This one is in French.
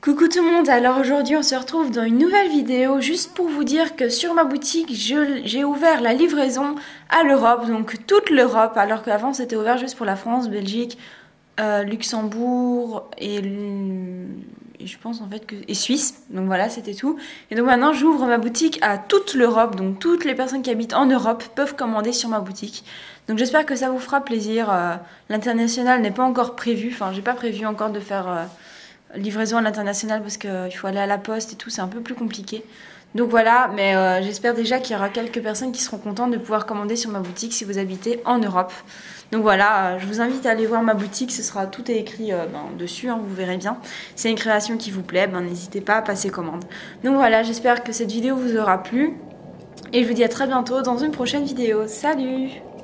Coucou tout le monde, alors aujourd'hui on se retrouve dans une nouvelle vidéo juste pour vous dire que sur ma boutique j'ai ouvert la livraison à l'Europe, donc toute l'Europe, alors qu'avant c'était ouvert juste pour la France, Belgique, euh, Luxembourg et, je pense en fait que et Suisse, donc voilà c'était tout. Et donc maintenant j'ouvre ma boutique à toute l'Europe, donc toutes les personnes qui habitent en Europe peuvent commander sur ma boutique. Donc j'espère que ça vous fera plaisir. Euh, l'international n'est pas encore prévu, enfin j'ai pas prévu encore de faire... Euh, livraison à l'international parce qu'il faut aller à la poste et tout, c'est un peu plus compliqué. Donc voilà, mais euh, j'espère déjà qu'il y aura quelques personnes qui seront contentes de pouvoir commander sur ma boutique si vous habitez en Europe. Donc voilà, euh, je vous invite à aller voir ma boutique, ce sera tout est écrit euh, ben, dessus, hein, vous verrez bien. C'est une création qui vous plaît, ben, n'hésitez pas à passer commande. Donc voilà, j'espère que cette vidéo vous aura plu et je vous dis à très bientôt dans une prochaine vidéo. Salut